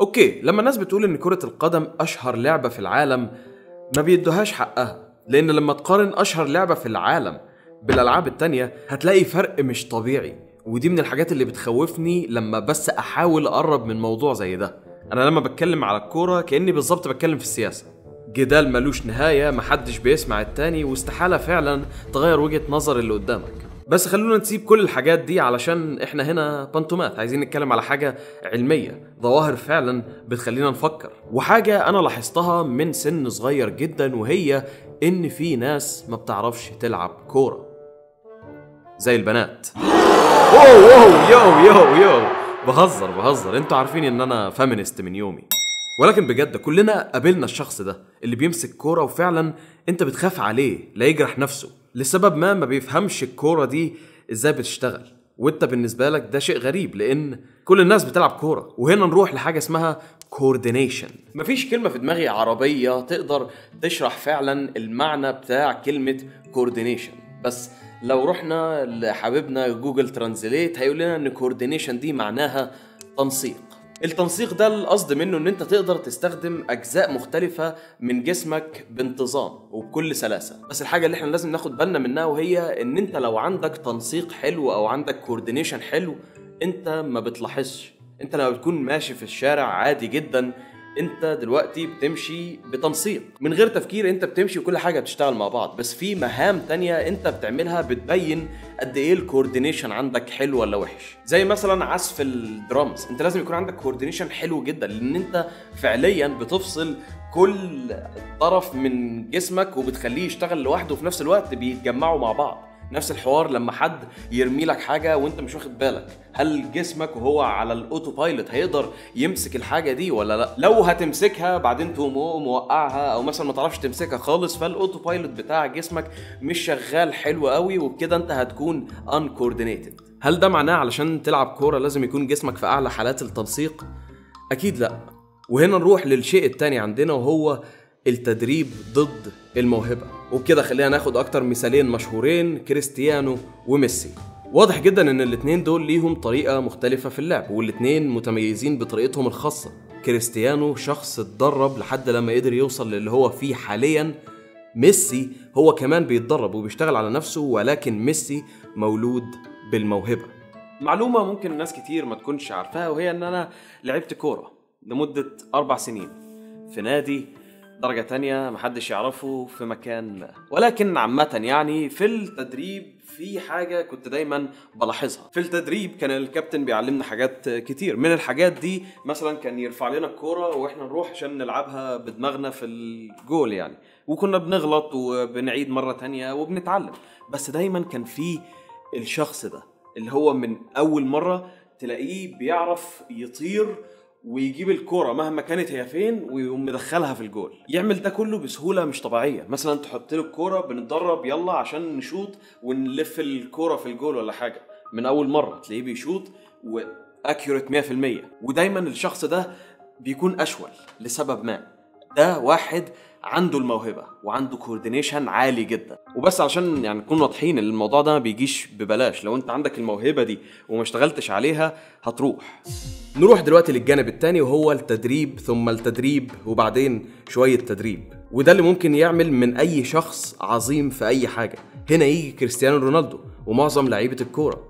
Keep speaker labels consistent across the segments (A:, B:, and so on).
A: أوكي لما الناس بتقول إن كرة القدم أشهر لعبة في العالم ما بيدوهاش حقها لأن لما تقارن أشهر لعبة في العالم بالألعاب التانية هتلاقي فرق مش طبيعي ودي من الحاجات اللي بتخوفني لما بس أحاول أقرب من موضوع زي ده. أنا لما بتكلم على الكورة كأني بالظبط بتكلم في السياسة. جدال ملوش نهاية محدش بيسمع التاني واستحالة فعلا تغير وجهة نظر اللي قدامك. بس خلونا نسيب كل الحاجات دي علشان إحنا هنا بانتومات عايزين نتكلم على حاجة علمية ظواهر فعلا بتخلينا نفكر. وحاجة أنا لاحظتها من سن صغير جدا وهي إن في ناس ما بتعرفش تلعب كورة. زي البنات. wow wow yo yo yo بهزر بهزر. أنتوا عارفين إن أنا feminist من يومي. ولكن بجد كلنا قابلنا الشخص ده اللي بيمسك كورة وفعلا أنت بتخاف عليه لا يجرح نفسه. لسبب ما ما بيفهمش الكورة دي إزاي بتشتغل. وأنت بالنسبة لك ده شيء غريب لأن كل الناس بتلعب كورة. وهنا نروح لحاجة اسمها coordination مفيش كلمة في دماغي عربية تقدر تشرح فعلا المعنى بتاع كلمة coordination بس لو رحنا لحبيبنا Google Translate هيقول لنا إن coordination دي معناها تنسيق. التنسيق ده القصد منه إن أنت تقدر تستخدم أجزاء مختلفة من جسمك بانتظام وبكل سلاسة. بس الحاجة اللي إحنا لازم ناخد بالنا منها وهي إن أنت لو عندك تنسيق حلو أو عندك coordination حلو أنت ما بتلاحظش. أنت لما بتكون ماشي في الشارع عادي جدا انت دلوقتي بتمشي بتنسيق. من غير تفكير انت بتمشي وكل حاجة بتشتغل مع بعض. بس في مهام تانية انت بتعملها بتبين قد إيه ال coordination عندك حلو ولا وحش. زي مثلا عزف الدرامز انت لازم يكون عندك coordination حلو جدا لأن انت فعليا بتفصل كل طرف من جسمك وبتخليه يشتغل لوحده وفي نفس الوقت بيتجمعوا مع بعض. نفس الحوار لما حد يرمي لك حاجة وانت مش واخد بالك. هل جسمك وهو على ال auto pilot هيقدر يمسك الحاجة دي ولا لا؟ لو هتمسكها بعدين تقوم موقعها أو مثلا ما تعرفش تمسكها خالص فال auto pilot بتاع جسمك مش شغال حلو قوي وبكده انت هتكون uncoordinated هل ده معناه علشان تلعب كورة لازم يكون جسمك في أعلى حالات التنسيق؟ أكيد لأ. وهنا نروح للشيء التاني عندنا وهو التدريب ضد الموهبة. وبكده خلينا ناخد أكتر مثالين مشهورين كريستيانو وميسي. واضح جدا إن الاتنين دول ليهم طريقة مختلفة في اللعب والاتنين متميزين بطريقتهم الخاصة. كريستيانو شخص اتدرب لحد لما قدر يوصل للي هو فيه حاليا. ميسي هو كمان بيتدرب وبيشتغل على نفسه ولكن ميسي مولود بالموهبة. معلومة ممكن ناس كتير ما تكونش عارفاها وهي إن أنا لعبت كورة لمدة أربع سنين في نادي درجة تانية محدش يعرفه في مكان ما. ولكن عامة يعني في التدريب في حاجة كنت دايما بلاحظها. في التدريب كان الكابتن بيعلمنا حاجات كتير. من الحاجات دي مثلا كان يرفع لنا الكورة وإحنا نروح عشان نلعبها بدماغنا في الجول يعني. وكنا بنغلط وبنعيد مرة تانية وبنتعلم. بس دايما كان في الشخص ده اللي هو من أول مرة تلاقيه بيعرف يطير ويجيب الكرة مهما كانت هي فين ويقوم مدخلها في الجول. يعمل ده كله بسهولة مش طبيعية. مثلا تحط له الكرة بنتدرب يلا عشان نشوط ونلف الكرة في الجول ولا حاجة. من أول مرة تلاقيه بيشوط و accurate 100% ودايما الشخص ده بيكون أشول لسبب ما. ده واحد عنده الموهبة وعنده coordination عالي جدا. وبس عشان يعني نكون واضحين الموضوع ده ما بيجيش ببلاش. لو انت عندك الموهبة دي وما اشتغلتش عليها هتروح. نروح دلوقتي للجانب التاني وهو التدريب ثم التدريب وبعدين شوية تدريب. وده اللي ممكن يعمل من أي شخص عظيم في أي حاجة. هنا يجي كريستيانو رونالدو ومعظم لعيبة الكورة.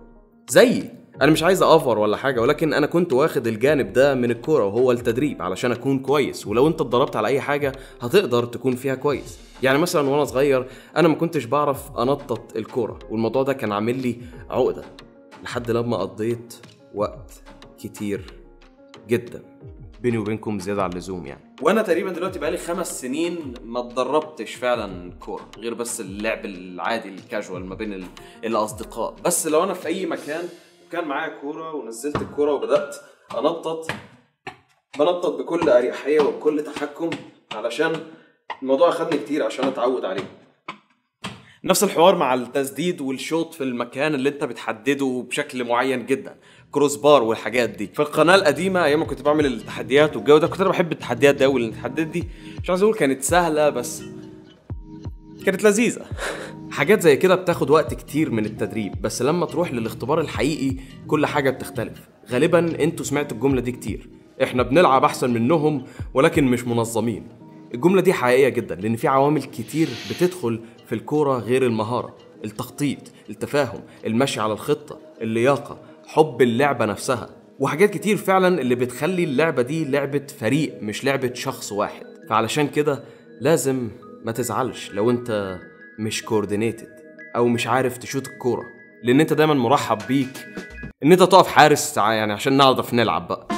A: زيي أنا مش عايز over ولا حاجة ولكن أنا كنت واخد الجانب ده من الكورة وهو التدريب علشان أكون كويس ولو أنت اتدربت على أي حاجة هتقدر تكون فيها كويس. يعني مثلا وأنا صغير أنا ما كنتش بعرف أنطط الكورة والموضوع ده كان عامل لي عقدة لحد لما قضيت وقت كتير جدا بيني وبينكم زيادة عن اللزوم يعني. وأنا تقريبا دلوقتي بقالي خمس سنين ما اتدربتش فعلا كورة غير بس اللعب العادي الكاجوال ما بين ال- الأصدقاء. بس لو أنا في أي مكان كان معايا كورة ونزلت الكورة وبدأت أنطط. بنطط بكل أريحية وبكل تحكم علشان الموضوع اخدني كتير عشان أتعود عليه. نفس الحوار مع التسديد والشوط في المكان اللي أنت بتحدده بشكل معين جدا. كروس بار والحاجات دي. في القناة القديمة أيام ما كنت بعمل التحديات والجو ده كنت أنا بحب التحديات ده والتحديات دي. مش عايز أقول كانت سهلة بس كانت لذيذة. حاجات زي كده بتاخد وقت كتير من التدريب بس لما تروح للاختبار الحقيقي كل حاجة بتختلف. غالبا أنتوا سمعتوا الجملة دي كتير. إحنا بنلعب أحسن منهم ولكن مش منظمين. الجملة دي حقيقية جدا لأن في عوامل كتير بتدخل في الكورة غير المهارة. التخطيط التفاهم المشي على الخطة اللياقة حب اللعبة نفسها. وحاجات كتير فعلا اللي بتخلي اللعبة دي لعبة فريق مش لعبة شخص واحد. فعلشان كده لازم ما تزعلش لو انت مش coordinated أو مش عارف تشوت الكورة لأن أنت دايما مرحب بيك إن أنت تقف حارس يعني عشان نعرف نلعب بقى.